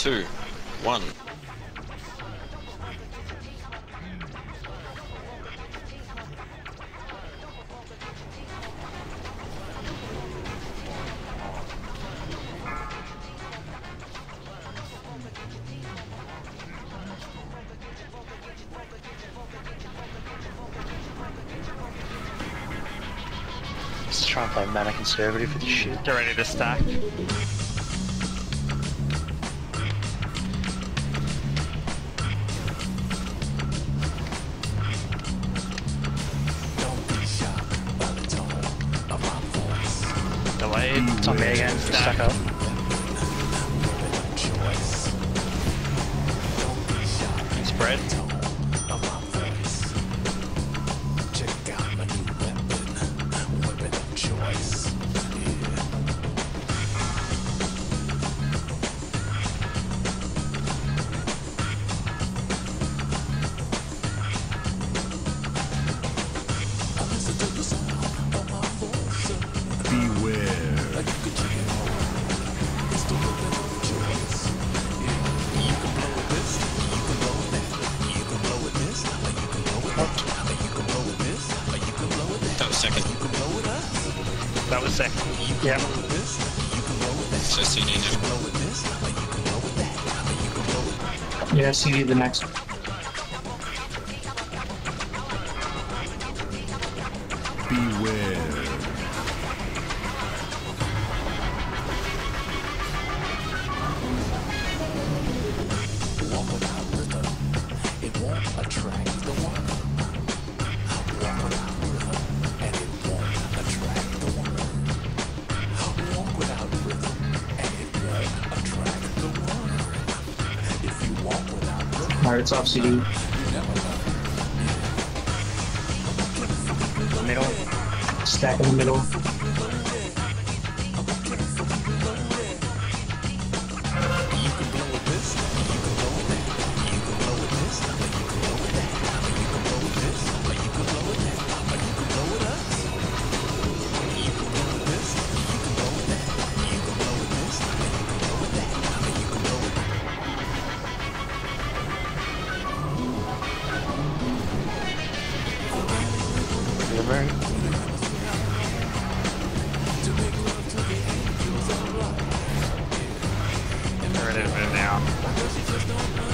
two, one. Let's try and play mana conservative with this shit. Get ready to stack. It's on me again. Stack. Up. Spread. That was second. Yeah. So CD now. Yeah, CD the next. one. Beware. Alright, it's off CD. Middle. Stack in the middle. To move now.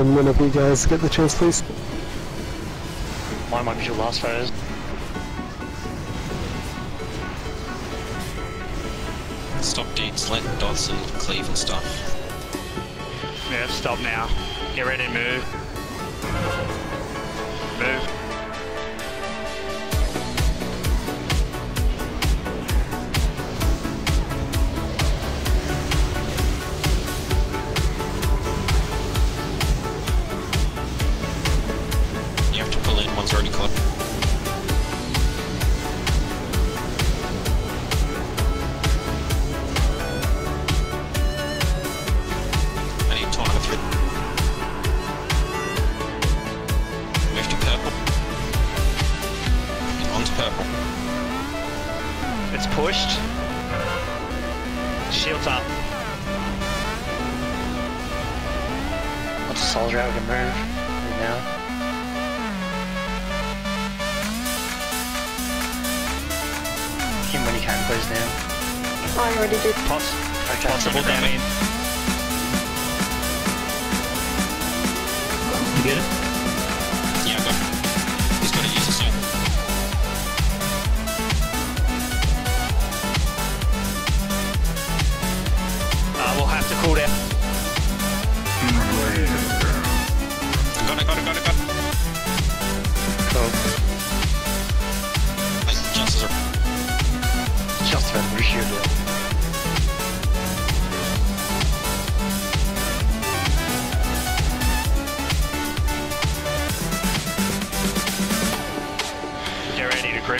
Just him whenever you guys get the chance, please. Mine might be your last phase. Stop deeds, let dots and cleave and stuff. Yeah, stop now. Get ready to move. Move. It's pushed. Shields up. Once a soldier out, we can move. right now. Him when you can, please now. I already did. Poss Okay. possible damage. You get it?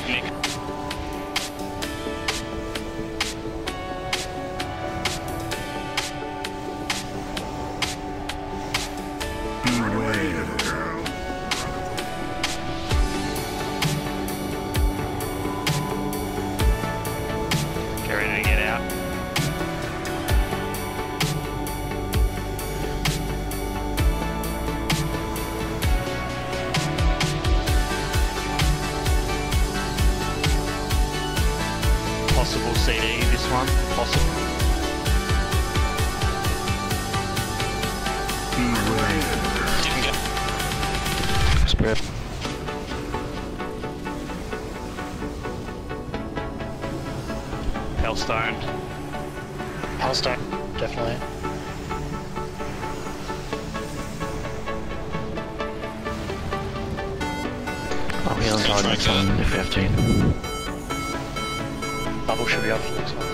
Nick. possible CD, this one? Possible. Beware. Healthstone. Healthstone, definitely. I'll be on target from the 15. Bubble should be up for next one.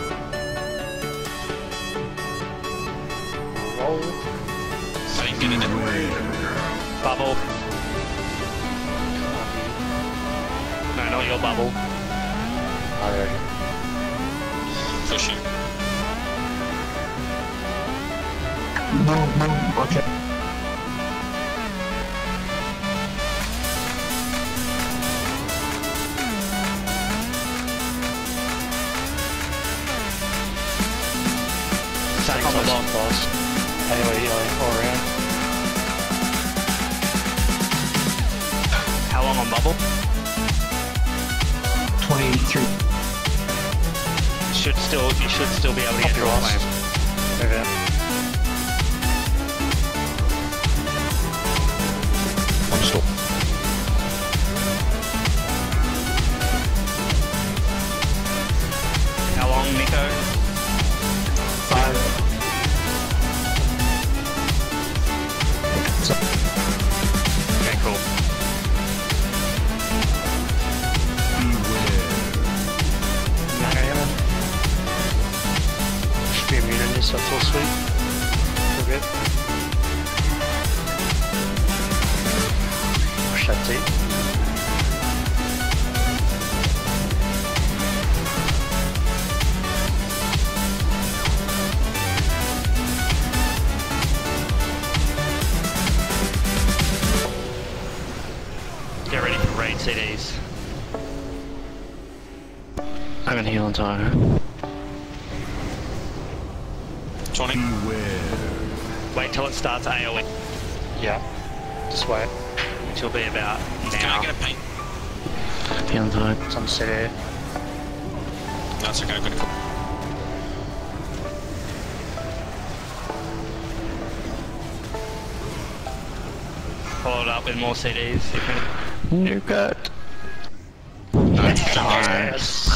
Roll. I didn't get it in. Bubble. No, not your bubble. Oh, there we go. Push it. No, no, watch it. Sack on the Thanks, block. boss. Anyway, healing all around. How long on bubble? 23. Should still you should still be able to get your draw lost. Be immune in this, that's all sweet. We're good. Push that deep. Get ready for raid CDs. I'm gonna heal on Tyro. 20. Wait till it starts AoE, Yeah. Just wait. which will be about now. Can. I get a paint? Heal on Tyro. It's on CD. That's okay, I got it. Follow it up with more CDs. You You got. no, Yes.